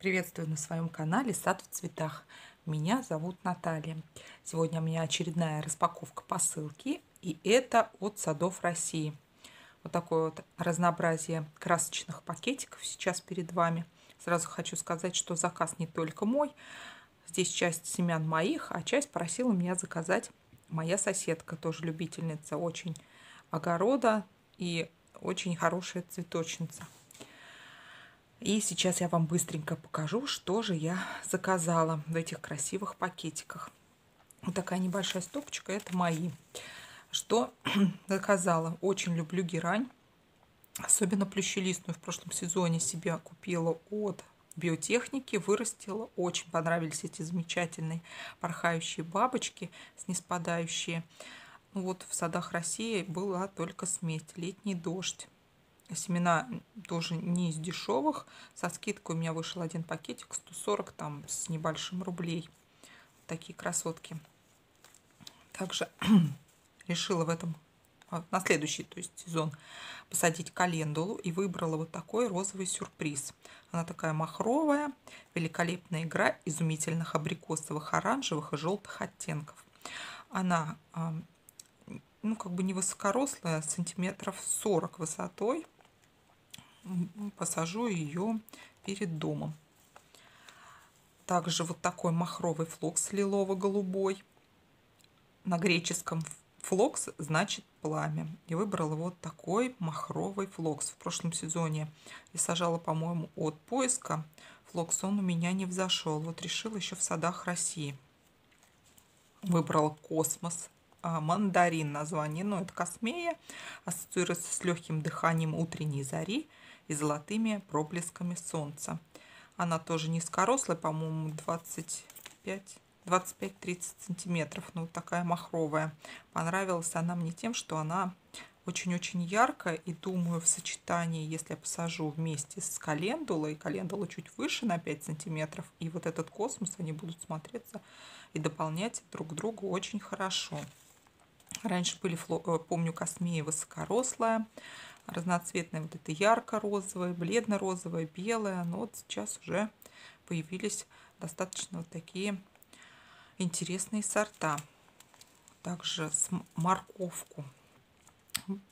Приветствую на своем канале «Сад в цветах». Меня зовут Наталья. Сегодня у меня очередная распаковка посылки, и это от Садов России. Вот такое вот разнообразие красочных пакетиков сейчас перед вами. Сразу хочу сказать, что заказ не только мой. Здесь часть семян моих, а часть просила меня заказать моя соседка, тоже любительница очень огорода и очень хорошая цветочница. И сейчас я вам быстренько покажу, что же я заказала в этих красивых пакетиках. Вот такая небольшая стопочка, это мои. Что заказала? Очень люблю герань, особенно плющелистную. В прошлом сезоне себе купила от биотехники, вырастила. Очень понравились эти замечательные порхающие бабочки, снеспадающие. Ну вот в садах России была только смесь, летний дождь. Семена тоже не из дешевых. Со скидкой у меня вышел один пакетик 140 там с небольшим рублей. Такие красотки. Также решила в этом а, на следующий, то есть сезон, посадить календулу и выбрала вот такой розовый сюрприз. Она такая махровая, великолепная игра изумительных абрикосовых, оранжевых и желтых оттенков. Она, ну, как бы невысокорослая, сантиметров 40 высотой, посажу ее перед домом. Также вот такой махровый флокс лилово-голубой. На греческом флокс значит пламя. И выбрала вот такой махровый флокс. В прошлом сезоне я сажала, по-моему, от поиска. Флокс он у меня не взошел. Вот решила еще в садах России. Выбрала космос. А, мандарин название, но это космея. Ассоциируется с легким дыханием утренней зари и золотыми проблесками солнца. Она тоже низкорослая, по-моему, 25 25-30 сантиметров. Ну, вот такая махровая. Понравилась она мне тем, что она очень-очень яркая. И думаю, в сочетании, если я посажу вместе с календулой, календула чуть выше на 5 сантиметров, и вот этот космос, они будут смотреться и дополнять друг друга очень хорошо. Раньше были, э, помню, космея высокорослая, разноцветная, вот это ярко-розовая, бледно-розовая, белая. Но вот сейчас уже появились достаточно вот такие интересные сорта. Также морковку.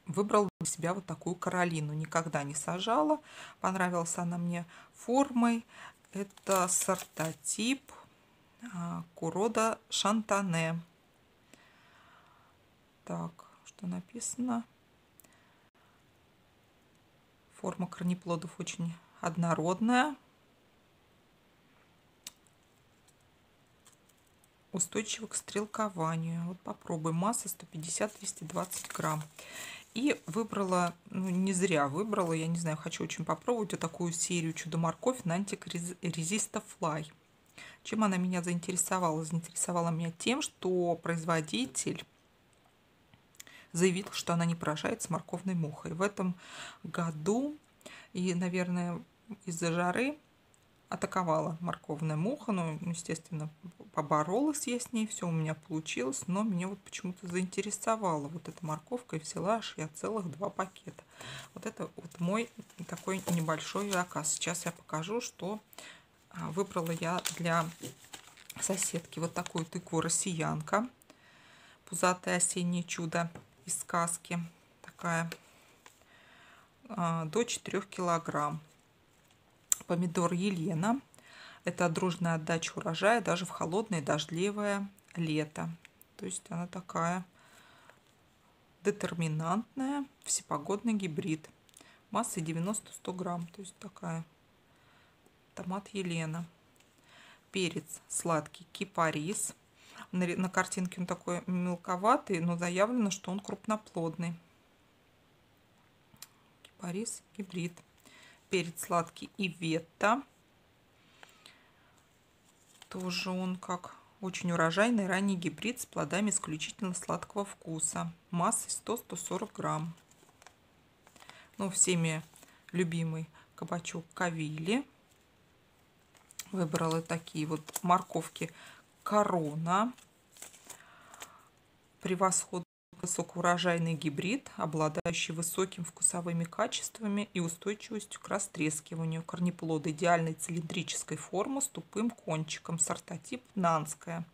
Выбрала для себя вот такую королину. Никогда не сажала. Понравилась она мне формой. Это сортотип а, Курода Шантане. Так, что написано? Форма корнеплодов очень однородная. Устойчива к стрелкованию. Вот попробуем. Масса 150-220 грамм. И выбрала, ну не зря выбрала, я не знаю, хочу очень попробовать вот такую серию Чудо-морковь Нантик Резиста Флай. Чем она меня заинтересовала? Заинтересовала меня тем, что производитель заявила, что она не поражается морковной мухой. В этом году и, наверное, из-за жары атаковала морковная муха, ну, естественно, поборолась я с ней, все у меня получилось, но меня вот почему-то заинтересовала вот эта морковка, и взяла аж я целых два пакета. Вот это вот мой такой небольшой заказ. Сейчас я покажу, что а, выбрала я для соседки. Вот такую тыкву россиянка, пузатое осеннее чудо из сказки. Такая а, до 4 килограмм. Помидор Елена. Это дружная отдача урожая даже в холодное дождливое лето. То есть она такая детерминантная, всепогодный гибрид. Массой 90-100 грамм. То есть такая томат Елена. Перец сладкий кипарис. На, на картинке он такой мелковатый, но заявлено, что он крупноплодный. Кипарис гибрид. Перец сладкий и ветта. Тоже он как очень урожайный ранний гибрид с плодами исключительно сладкого вкуса. Массой 100-140 грамм. Ну, всеми любимый кабачок Кавили. Выбрала такие вот морковки корона. Превосходно высокоурожайный гибрид, обладающий высокими вкусовыми качествами и устойчивостью к растрескиванию. Корнеплод идеальной цилиндрической формы с тупым кончиком. Сортотип Нанская.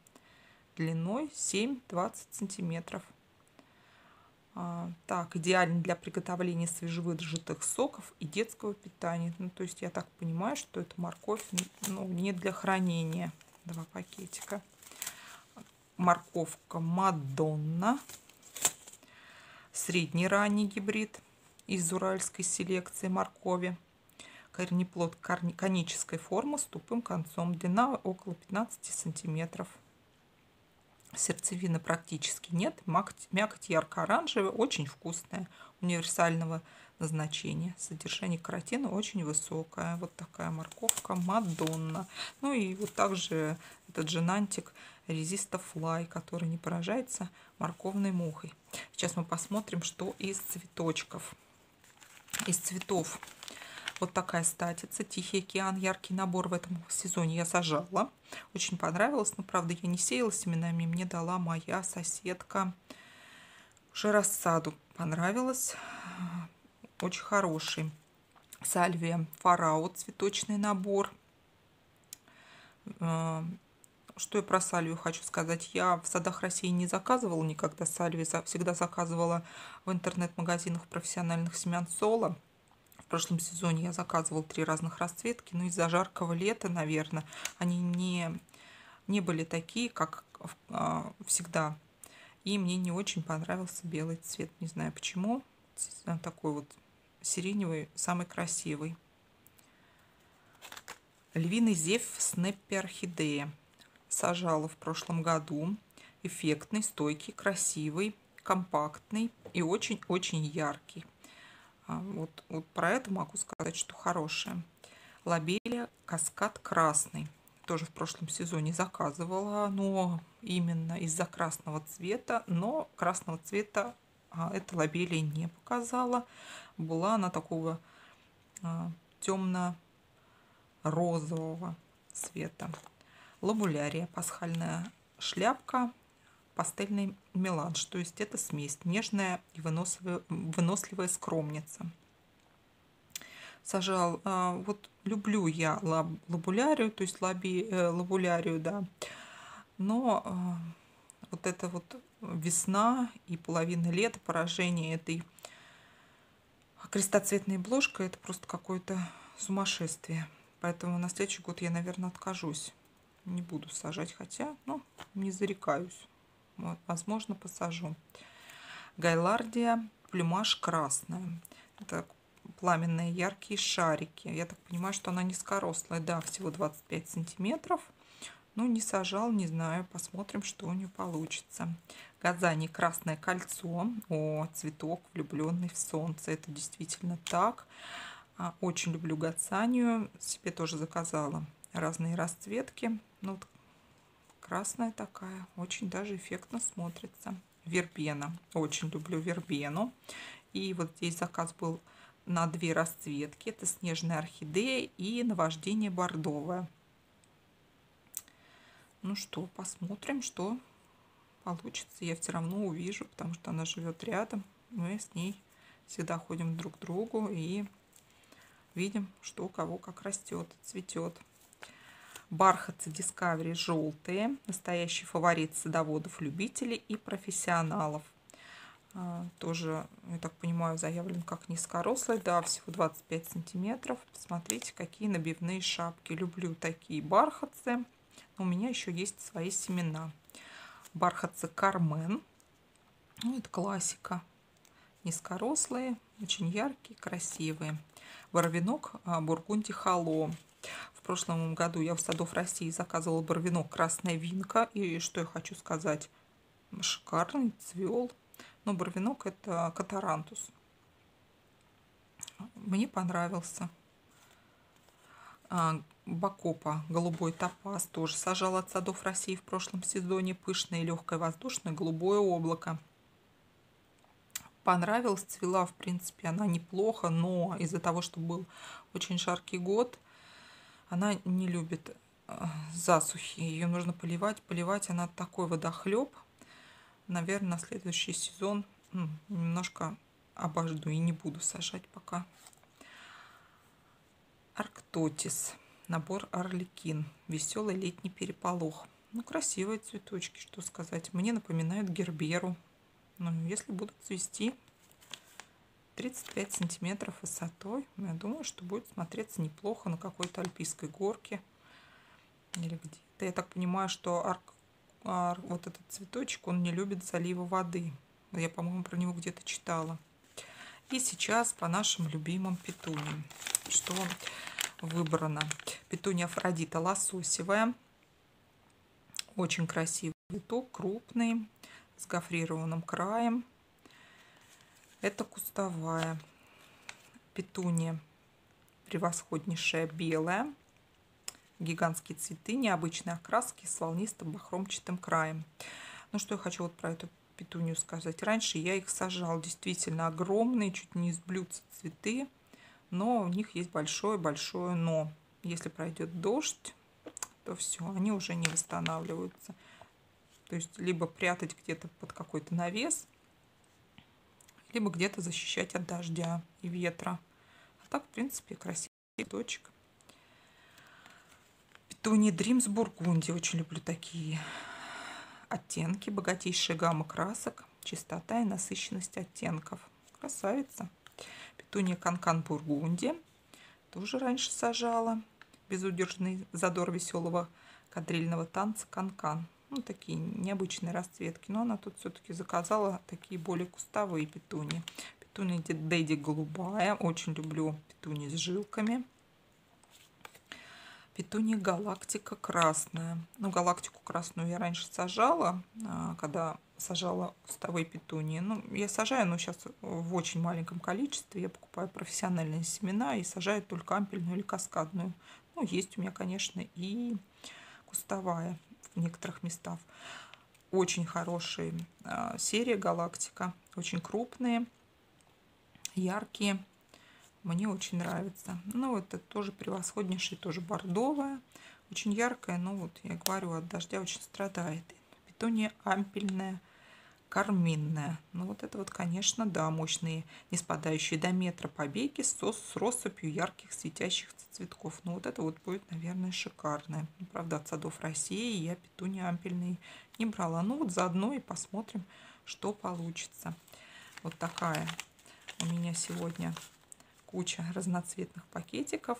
Длиной 7-20 сантиметров. А, так, идеален для приготовления свежевыжатых соков и детского питания. Ну, то есть я так понимаю, что это морковь ну, не для хранения. Два пакетика. Морковка Мадонна средний ранний гибрид из уральской селекции моркови. Корнеплод конической формы с тупым концом. Длина около 15 сантиметров. Сердцевины практически нет. Мякоть ярко-оранжевая, очень вкусная, универсального назначения. Содержание каротина очень высокое. Вот такая морковка Мадонна. Ну и вот также этот женантик резистофлай, который не поражается морковной мухой. Сейчас мы посмотрим, что из цветочков. Из цветов вот такая статица, Тихий океан, яркий набор в этом сезоне я сажала. Очень понравилось, но, правда, я не сеяла семенами, мне дала моя соседка уже рассаду. Понравилось, очень хороший. Сальвия Фарао, цветочный набор. Э, что я про сальвию хочу сказать? Я в садах России не заказывала никогда сальвии, всегда заказывала в интернет-магазинах профессиональных семян соло. В прошлом сезоне я заказывала три разных расцветки, но из-за жаркого лета, наверное, они не, не были такие, как а, всегда. И мне не очень понравился белый цвет, не знаю почему. Такой вот сиреневый, самый красивый. Львиный зев снеппи орхидея сажала в прошлом году. Эффектный, стойкий, красивый, компактный и очень-очень яркий. А, вот, вот про это могу сказать, что хорошее. Лобелия каскад красный. Тоже в прошлом сезоне заказывала, но именно из-за красного цвета. Но красного цвета а, эта лобелия не показала. Была она такого а, темно-розового цвета лабулярия, пасхальная шляпка, пастельный меланж. То есть это смесь, нежная и выносливая, выносливая скромница. Сажал, а, вот люблю я лаб, лабулярию, то есть лаби, э, лабулярию, да. Но а, вот это вот весна и половина лета, поражение этой крестоцветной бложкой, это просто какое-то сумасшествие. Поэтому на следующий год я, наверное, откажусь не буду сажать, хотя, ну, не зарекаюсь. Вот, возможно, посажу. Гайлардия, плюмаж красная. Это пламенные яркие шарики. Я так понимаю, что она низкорослая. Да, всего 25 сантиметров. Ну, не сажал, не знаю. Посмотрим, что у нее получится. Газани красное кольцо. О, цветок, влюбленный в солнце. Это действительно так. А, очень люблю гацанию. Себе тоже заказала разные расцветки. Ну, вот красная такая, очень даже эффектно смотрится. Вербена, очень люблю вербену. И вот здесь заказ был на две расцветки. Это снежная орхидея и наваждение бордовое. Ну что, посмотрим, что получится. Я все равно увижу, потому что она живет рядом. Мы с ней всегда ходим друг к другу и видим, что у кого как растет, цветет. Бархатцы Discovery желтые. Настоящий фаворит садоводов, любителей и профессионалов. А, тоже, я так понимаю, заявлен как низкорослый. Да, всего 25 сантиметров. Посмотрите, какие набивные шапки. Люблю такие бархатцы. У меня еще есть свои семена. Бархатцы Кармен. Ну, это классика. Низкорослые, очень яркие, красивые. Боровинок а, Бургунди Хало прошлом году я в Садов России заказывала барвинок «Красная винка». И что я хочу сказать, шикарный, цвел. Но барвинок это катарантус. Мне понравился. А, Бакопа, голубой топаз, тоже сажала от Садов России в прошлом сезоне. Пышное, легкое, воздушное, голубое облако. Понравилась, цвела, в принципе, она неплохо, но из-за того, что был очень жаркий год, она не любит э, засухи. Ее нужно поливать, поливать. Она такой водохлеб. наверное, на следующий сезон немножко обожду и не буду сажать пока. Арктотис. Набор Орликин. Веселый летний переполох. Ну, красивые цветочки, что сказать. Мне напоминают герберу. Ну, если будут цвести 35 сантиметров высотой, я думаю, что будет смотреться неплохо на какой-то альпийской горке. Или где-то. Я так понимаю, что арк, ар, вот этот цветочек, он не любит залива воды. Я, по-моему, про него где-то читала. И сейчас по нашим любимым петуниям. Что выбрано? Петуния Афродита лососевая. Очень красивый цветок, крупный, с гофрированным краем. Это кустовая. Петуния превосходнейшая белая. Гигантские цветы, необычной окраски с волнистым бахромчатым краем. Ну что я хочу вот про эту петунию сказать. Раньше я их сажал действительно огромные, чуть не из блюдца цветы, но у них есть большое-большое но. Если пройдет дождь, то все, они уже не восстанавливаются. То есть либо прятать где-то под какой-то навес, либо где-то защищать от дождя и ветра. А так, в принципе, красивый цветочек. Петуния Дримс Бургунди. Очень люблю такие оттенки, богатейшая гамма красок, чистота и насыщенность оттенков. Красавица. Петуния Канкан Бургунди. Тоже раньше сажала. Безудержный задор веселого кадрильного танца Канкан. Ну, такие необычные расцветки. Но она тут все-таки заказала такие более кустовые петуни. Петуния Дэдди голубая. Очень люблю петуни с жилками. Петуния галактика красная. Ну, галактику красную я раньше сажала, а, когда сажала кустовые петунии. Ну, я сажаю, но сейчас в очень маленьком количестве. Я покупаю профессиональные семена и сажаю только ампельную или каскадную. Ну, есть у меня, конечно, и кустовая в некоторых местах. Очень хорошие а, серия галактика, очень крупные, яркие. Мне очень нравится. Ну, это тоже превосходнейший, тоже бордовая. Очень яркая, но вот я говорю, от дождя очень страдает. Петуния ампельная, карминная. Ну, вот это вот, конечно, да, мощные, не спадающие до метра побеги с, с россыпью ярких светящихся цветков. Ну, вот это вот будет, наверное, шикарное. Ну, правда, от садов России я петуни ампельные не брала. Ну, вот заодно и посмотрим, что получится. Вот такая у меня сегодня куча разноцветных пакетиков.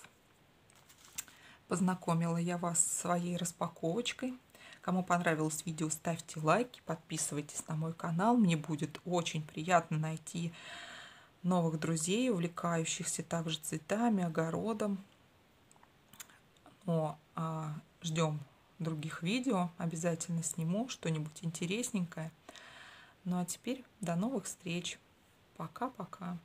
Познакомила я вас с своей распаковочкой. Кому понравилось видео, ставьте лайки, подписывайтесь на мой канал. Мне будет очень приятно найти новых друзей, увлекающихся также цветами, огородом. Но а, ждем других видео. Обязательно сниму что-нибудь интересненькое. Ну а теперь до новых встреч. Пока-пока.